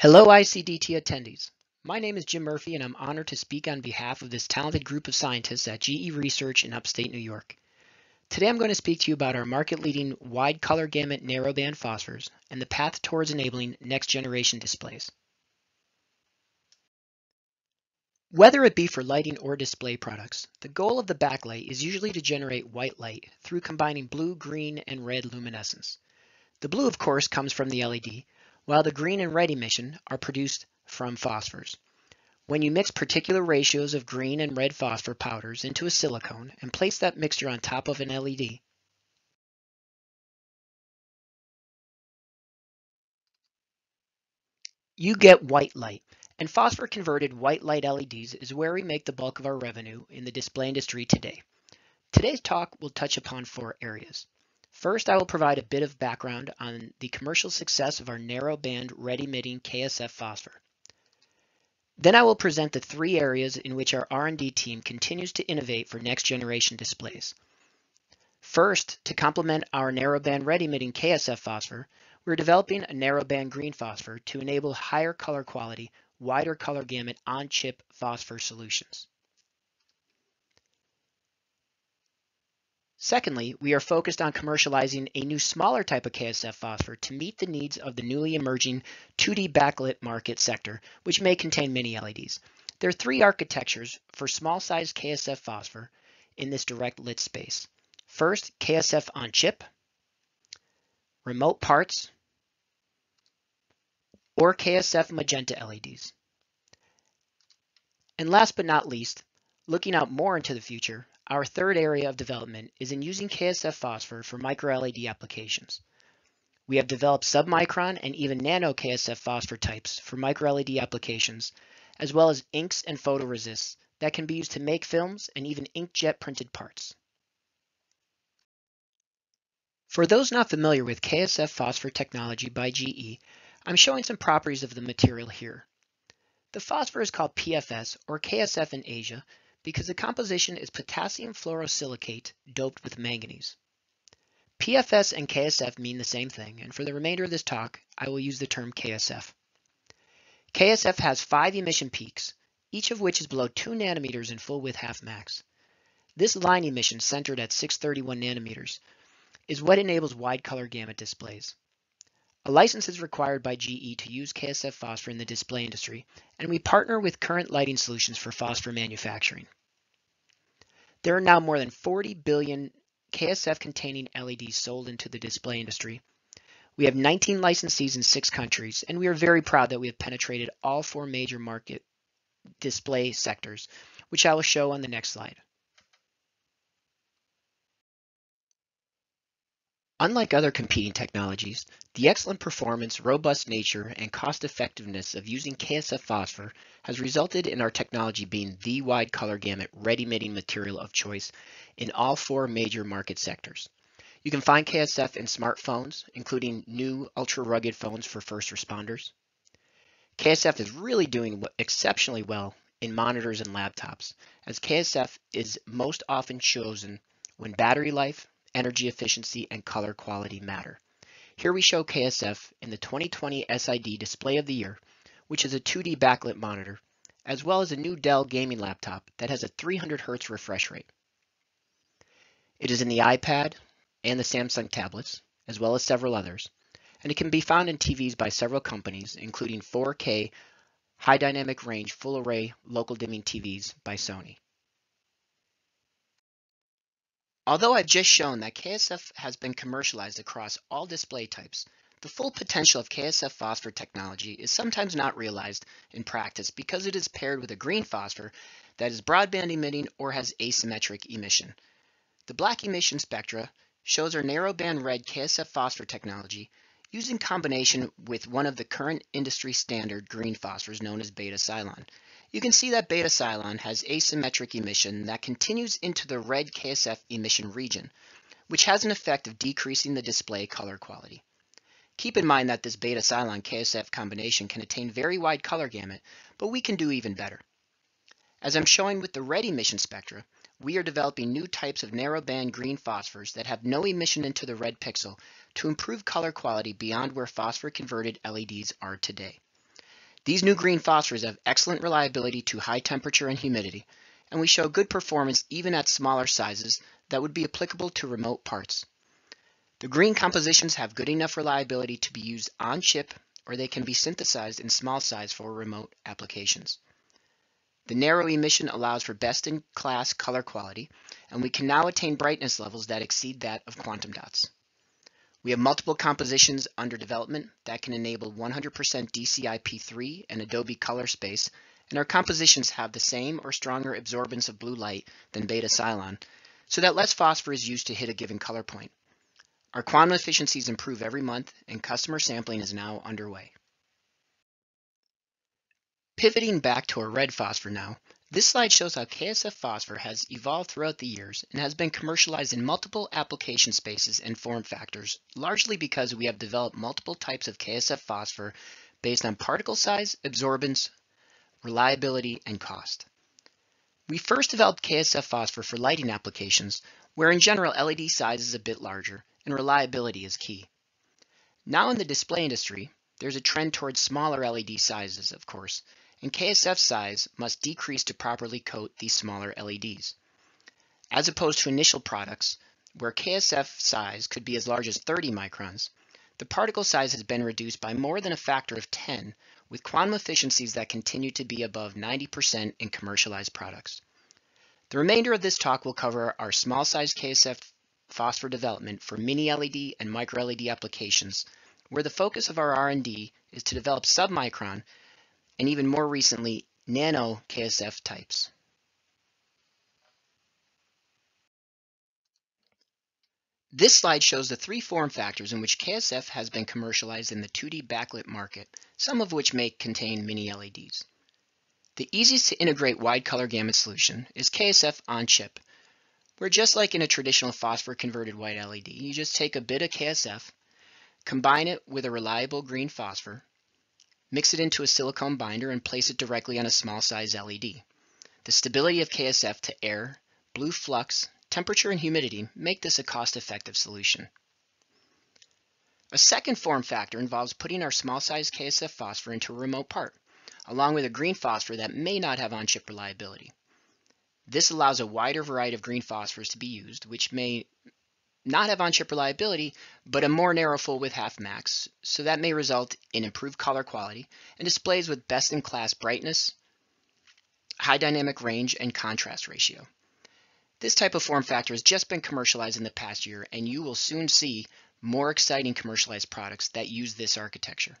Hello ICDT attendees. My name is Jim Murphy and I'm honored to speak on behalf of this talented group of scientists at GE Research in upstate New York. Today I'm going to speak to you about our market-leading wide color gamut narrowband phosphors and the path towards enabling next-generation displays. Whether it be for lighting or display products, the goal of the backlight is usually to generate white light through combining blue, green, and red luminescence. The blue, of course, comes from the LED, while the green and red emission are produced from phosphors. When you mix particular ratios of green and red phosphor powders into a silicone and place that mixture on top of an LED, you get white light. And phosphor converted white light LEDs is where we make the bulk of our revenue in the display industry today. Today's talk will touch upon four areas. First, I will provide a bit of background on the commercial success of our narrow-band red-emitting KSF phosphor. Then I will present the three areas in which our R&D team continues to innovate for next-generation displays. First, to complement our narrowband red-emitting KSF phosphor, we're developing a narrowband green phosphor to enable higher color quality, wider color gamut on-chip phosphor solutions. Secondly, we are focused on commercializing a new smaller type of KSF phosphor to meet the needs of the newly emerging 2D backlit market sector, which may contain mini LEDs. There are three architectures for small-sized KSF phosphor in this direct lit space. First, KSF on chip, remote parts, or KSF magenta LEDs. And last but not least, looking out more into the future, our third area of development is in using KSF phosphor for micro-LED applications. We have developed submicron and even nano KSF phosphor types for micro-LED applications, as well as inks and photoresists that can be used to make films and even inkjet printed parts. For those not familiar with KSF phosphor technology by GE, I'm showing some properties of the material here. The phosphor is called PFS or KSF in Asia because the composition is potassium fluorosilicate doped with manganese. PFS and KSF mean the same thing, and for the remainder of this talk, I will use the term KSF. KSF has five emission peaks, each of which is below 2 nanometers in full width half max. This line emission centered at 631 nanometers is what enables wide color gamut displays. A license is required by GE to use KSF phosphor in the display industry, and we partner with current lighting solutions for phosphor manufacturing. There are now more than 40 billion KSF containing LEDs sold into the display industry. We have 19 licensees in six countries, and we are very proud that we have penetrated all four major market display sectors, which I will show on the next slide. Unlike other competing technologies, the excellent performance, robust nature, and cost effectiveness of using KSF phosphor has resulted in our technology being the wide color gamut red emitting material of choice in all four major market sectors. You can find KSF in smartphones, including new ultra rugged phones for first responders. KSF is really doing exceptionally well in monitors and laptops, as KSF is most often chosen when battery life, energy efficiency, and color quality matter. Here we show KSF in the 2020 SID Display of the Year, which is a 2D backlit monitor, as well as a new Dell gaming laptop that has a 300 Hz refresh rate. It is in the iPad and the Samsung tablets, as well as several others, and it can be found in TVs by several companies, including 4K high dynamic range full array local dimming TVs by Sony. Although I've just shown that KSF has been commercialized across all display types, the full potential of KSF phosphor technology is sometimes not realized in practice because it is paired with a green phosphor that is broadband emitting or has asymmetric emission. The black emission spectra shows our narrowband red KSF phosphor technology used in combination with one of the current industry standard green phosphors known as beta SiAlON. You can see that beta SiAlON has asymmetric emission that continues into the red KSF emission region, which has an effect of decreasing the display color quality. Keep in mind that this beta SiAlON KSF combination can attain very wide color gamut, but we can do even better. As I'm showing with the red emission spectra, we are developing new types of narrowband green phosphors that have no emission into the red pixel to improve color quality beyond where phosphor converted LEDs are today. These new green phosphors have excellent reliability to high temperature and humidity, and we show good performance even at smaller sizes that would be applicable to remote parts. The green compositions have good enough reliability to be used on chip or they can be synthesized in small size for remote applications. The narrow emission allows for best-in-class color quality, and we can now attain brightness levels that exceed that of quantum dots. We have multiple compositions under development that can enable 100% DCI-P3 and Adobe Color Space, and our compositions have the same or stronger absorbance of blue light than beta SiAlON, so that less phosphor is used to hit a given color point. Our quantum efficiencies improve every month, and customer sampling is now underway. Pivoting back to our red phosphor now, this slide shows how KSF phosphor has evolved throughout the years and has been commercialized in multiple application spaces and form factors, largely because we have developed multiple types of KSF phosphor based on particle size, absorbance, reliability, and cost. We first developed KSF phosphor for lighting applications, where in general LED size is a bit larger and reliability is key. Now in the display industry, there's a trend towards smaller LED sizes, of course, and KSF size must decrease to properly coat these smaller LEDs. As opposed to initial products, where KSF size could be as large as 30 microns, the particle size has been reduced by more than a factor of 10 with quantum efficiencies that continue to be above 90% in commercialized products. The remainder of this talk will cover our small size KSF phosphor development for mini LED and micro LED applications, where the focus of our R&D is to develop submicron and even more recently, nano KSF types. This slide shows the three form factors in which KSF has been commercialized in the 2D backlit market, some of which may contain mini LEDs. The easiest to integrate wide color gamut solution is KSF on chip, where just like in a traditional phosphor converted white LED, you just take a bit of KSF, combine it with a reliable green phosphor, Mix it into a silicone binder and place it directly on a small size LED. The stability of KSF to air, blue flux, temperature, and humidity make this a cost-effective solution. A second form factor involves putting our small size KSF phosphor into a remote part, along with a green phosphor that may not have on-chip reliability. This allows a wider variety of green phosphors to be used, which may not have on-chip reliability, but a more narrow full width half max, so that may result in improved color quality and displays with best-in-class brightness, high dynamic range, and contrast ratio. This type of form factor has just been commercialized in the past year, and you will soon see more exciting commercialized products that use this architecture.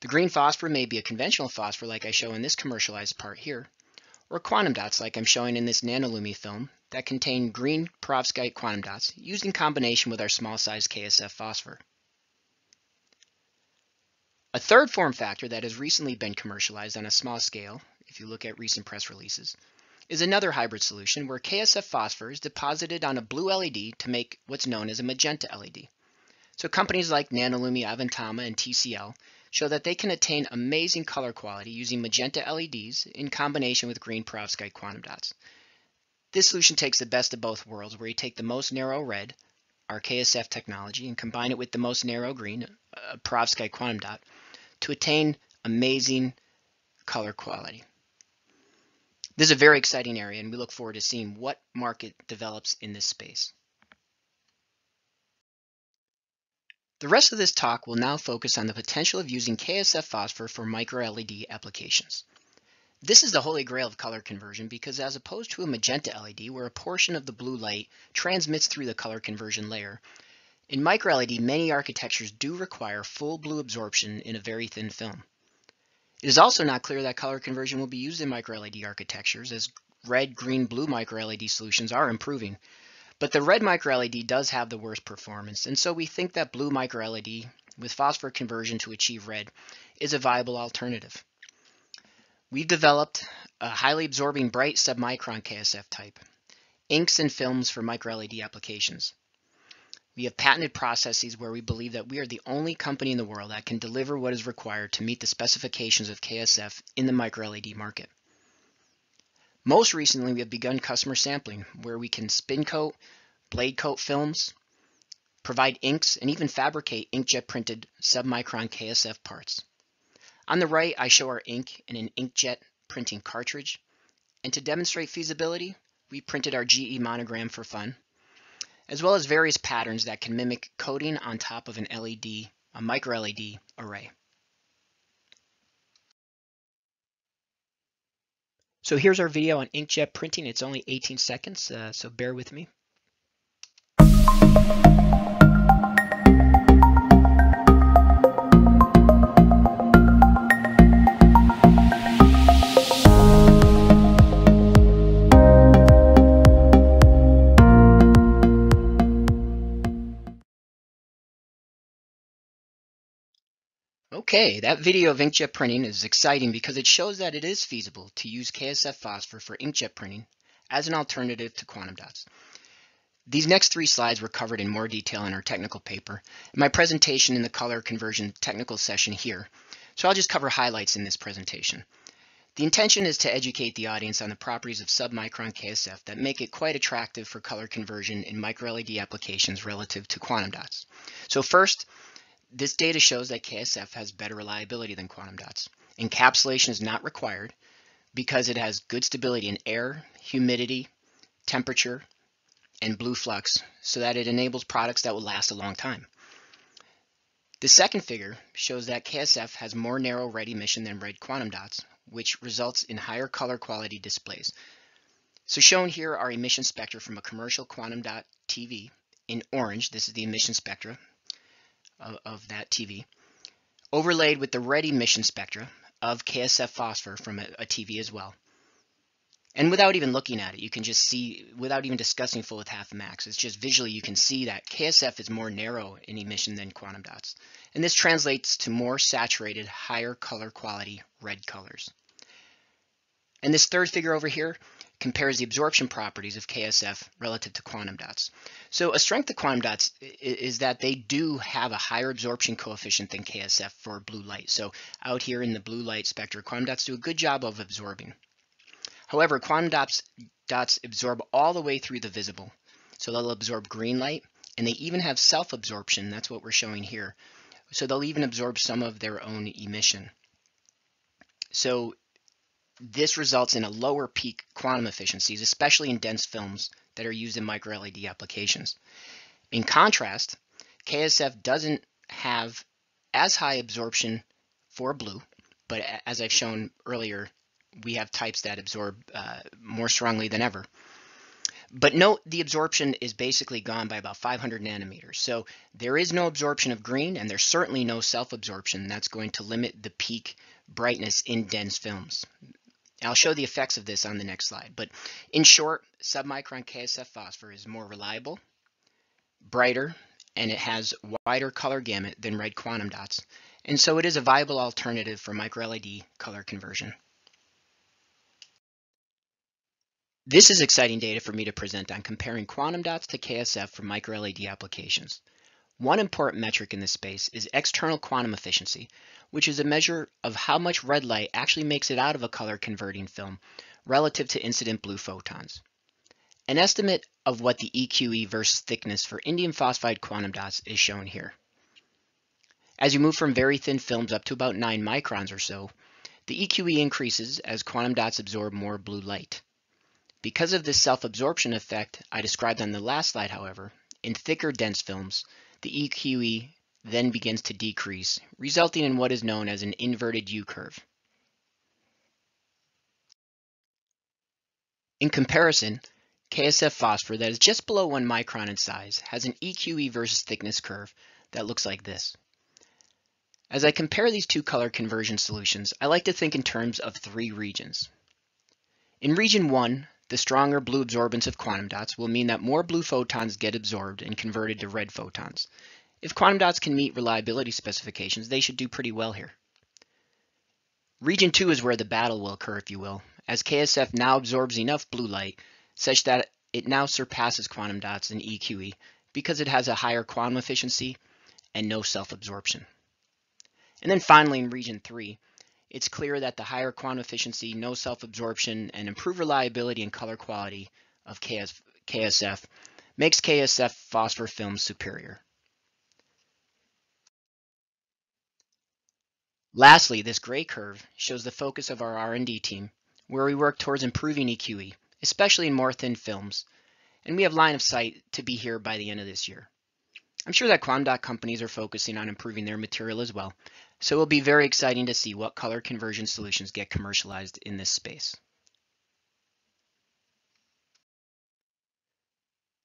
The green phosphor may be a conventional phosphor like I show in this commercialized part here, or quantum dots like I'm showing in this nanolumi film that contain green perovskite quantum dots used in combination with our small-sized KSF phosphor. A third form factor that has recently been commercialized on a small scale, if you look at recent press releases, is another hybrid solution where KSF phosphor is deposited on a blue LED to make what's known as a magenta LED. So companies like Nanolumi, Avantama, and TCL show that they can attain amazing color quality using magenta LEDs in combination with green perovskite quantum dots. This solution takes the best of both worlds, where you take the most narrow red, our KSF technology, and combine it with the most narrow green, uh, perovskite quantum dot, to attain amazing color quality. This is a very exciting area, and we look forward to seeing what market develops in this space. The rest of this talk will now focus on the potential of using KSF phosphor for micro LED applications. This is the holy grail of color conversion because as opposed to a magenta LED where a portion of the blue light transmits through the color conversion layer, in micro LED many architectures do require full blue absorption in a very thin film. It is also not clear that color conversion will be used in micro LED architectures as red, green, blue micro LED solutions are improving. But the red micro LED does have the worst performance, and so we think that blue micro LED with phosphor conversion to achieve red is a viable alternative. We've developed a highly absorbing bright submicron KSF type, inks and films for micro-LED applications. We have patented processes where we believe that we are the only company in the world that can deliver what is required to meet the specifications of KSF in the micro-LED market. Most recently, we have begun customer sampling, where we can spin coat, blade coat films, provide inks, and even fabricate inkjet printed submicron KSF parts. On the right, I show our ink in an inkjet printing cartridge. And to demonstrate feasibility, we printed our GE monogram for fun, as well as various patterns that can mimic coating on top of an LED, a micro LED array. So here's our video on inkjet printing. It's only 18 seconds, uh, so bear with me. Okay, that video of inkjet printing is exciting because it shows that it is feasible to use KSF phosphor for inkjet printing as an alternative to quantum dots. These next three slides were covered in more detail in our technical paper, my presentation in the color conversion technical session here, so I'll just cover highlights in this presentation. The intention is to educate the audience on the properties of submicron KSF that make it quite attractive for color conversion in microLED applications relative to quantum dots. So first, this data shows that KSF has better reliability than quantum dots. Encapsulation is not required because it has good stability in air, humidity, temperature, and blue flux so that it enables products that will last a long time. The second figure shows that KSF has more narrow red emission than red quantum dots, which results in higher color quality displays. So shown here are emission spectra from a commercial quantum dot TV. In orange, this is the emission spectra of, of that TV, overlaid with the red emission spectra of KSF phosphor from a, a TV as well. And without even looking at it, you can just see, without even discussing full width half max, it's just visually you can see that KSF is more narrow in emission than quantum dots. And this translates to more saturated, higher color quality red colors. And this third figure over here compares the absorption properties of KSF relative to quantum dots. So a strength of quantum dots is that they do have a higher absorption coefficient than KSF for blue light. So out here in the blue light spectrum, quantum dots do a good job of absorbing. However, quantum dots, dots absorb all the way through the visible. So they'll absorb green light, and they even have self-absorption. That's what we're showing here. So they'll even absorb some of their own emission. So this results in a lower peak quantum efficiencies, especially in dense films that are used in micro LED applications. In contrast, KSF doesn't have as high absorption for blue, but as I've shown earlier, we have types that absorb uh, more strongly than ever. But note the absorption is basically gone by about 500 nanometers. So there is no absorption of green and there's certainly no self-absorption that's going to limit the peak brightness in dense films. I'll show the effects of this on the next slide. But in short, submicron KSF phosphor is more reliable, brighter, and it has wider color gamut than red quantum dots. And so it is a viable alternative for microLED color conversion. This is exciting data for me to present on comparing quantum dots to KSF for microLED applications. One important metric in this space is external quantum efficiency, which is a measure of how much red light actually makes it out of a color converting film relative to incident blue photons. An estimate of what the EQE versus thickness for indium phosphide quantum dots is shown here. As you move from very thin films up to about 9 microns or so, the EQE increases as quantum dots absorb more blue light. Because of this self-absorption effect I described on the last slide, however, in thicker dense films, the EQE then begins to decrease, resulting in what is known as an inverted U-curve. In comparison, KSF phosphor that is just below 1 micron in size has an EQE versus thickness curve that looks like this. As I compare these two color conversion solutions, I like to think in terms of three regions. In region 1, the stronger blue absorbance of quantum dots will mean that more blue photons get absorbed and converted to red photons. If quantum dots can meet reliability specifications, they should do pretty well here. Region 2 is where the battle will occur, if you will, as KSF now absorbs enough blue light such that it now surpasses quantum dots in EQE because it has a higher quantum efficiency and no self-absorption. And then finally in region 3, it's clear that the higher quantum efficiency, no self-absorption, and improved reliability and color quality of KS, KSF makes KSF phosphor films superior. Lastly, this gray curve shows the focus of our R&D team, where we work towards improving EQE, especially in more thin films, and we have line of sight to be here by the end of this year. I'm sure that quantum dot companies are focusing on improving their material as well, so it will be very exciting to see what color conversion solutions get commercialized in this space.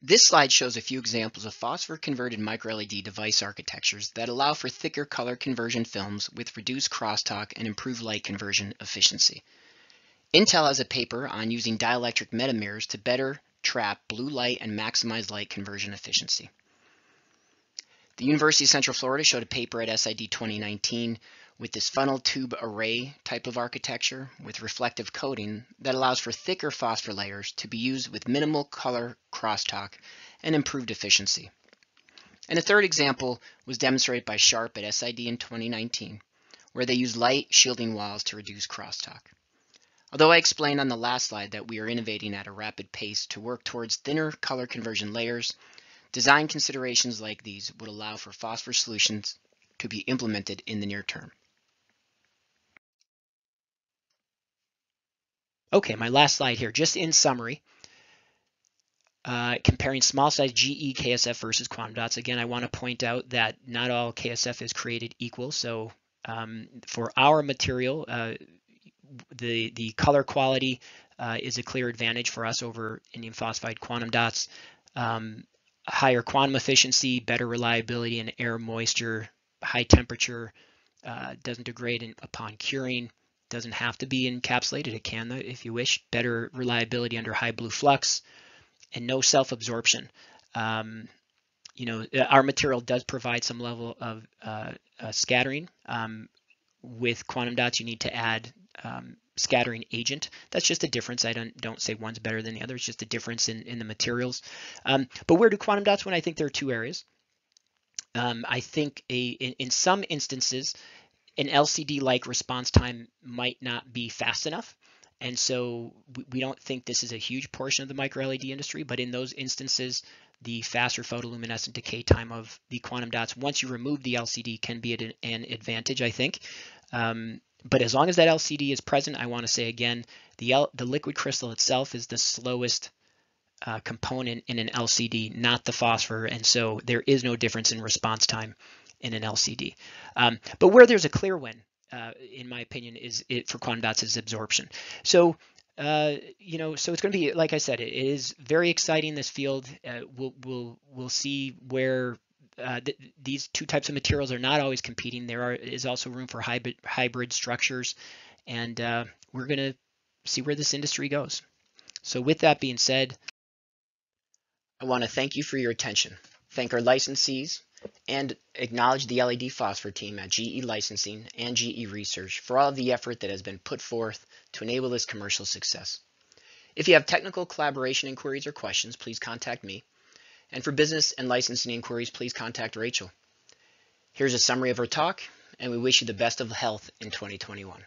This slide shows a few examples of phosphor-converted microLED device architectures that allow for thicker color conversion films with reduced crosstalk and improved light conversion efficiency. Intel has a paper on using dielectric metamirrors to better trap blue light and maximize light conversion efficiency. The University of Central Florida showed a paper at SID 2019 with this funnel tube array type of architecture with reflective coating that allows for thicker phosphor layers to be used with minimal color crosstalk and improved efficiency. And a third example was demonstrated by Sharp at SID in 2019, where they used light shielding walls to reduce crosstalk. Although I explained on the last slide that we are innovating at a rapid pace to work towards thinner color conversion layers, design considerations like these would allow for phosphor solutions to be implemented in the near term. Okay, my last slide here, just in summary, uh, comparing small size GE KSF versus quantum dots. Again, I want to point out that not all KSF is created equal. So um, for our material, uh, the, the color quality uh, is a clear advantage for us over indium phosphide quantum dots. Um, higher quantum efficiency, better reliability in air moisture, high temperature, uh, doesn't degrade in, upon curing, doesn't have to be encapsulated. It can, if you wish. Better reliability under high blue flux and no self-absorption. Um, you know, uh, our material does provide some level of uh, uh, scattering. Um, with quantum dots, you need to add um, scattering agent. That's just a difference. I don't don't say one's better than the other. It's just a difference in, in the materials. Um, but where do quantum dots win? I think there are two areas. Um, I think a in, in some instances, an LCD-like response time might not be fast enough. And so we don't think this is a huge portion of the micro LED industry, but in those instances, the faster photoluminescent decay time of the quantum dots, once you remove the LCD, can be an advantage, I think. Um, but as long as that LCD is present, I want to say again, the, L the liquid crystal itself is the slowest uh, component in an LCD, not the phosphor. And so there is no difference in response time in an LCD. Um, but where there's a clear win, uh, in my opinion, is it for quantum dots is absorption. So uh, you know, so it's going to be, like I said, it is very exciting. This field, uh, we'll we'll we'll see where uh, th these two types of materials are not always competing. There are, is also room for hybrid hybrid structures, and uh, we're going to see where this industry goes. So, with that being said, I want to thank you for your attention. Thank our licensees and acknowledge the LED phosphor team at GE Licensing and GE Research for all of the effort that has been put forth to enable this commercial success. If you have technical collaboration inquiries or questions, please contact me. And for business and licensing inquiries, please contact Rachel. Here's a summary of our talk, and we wish you the best of health in 2021.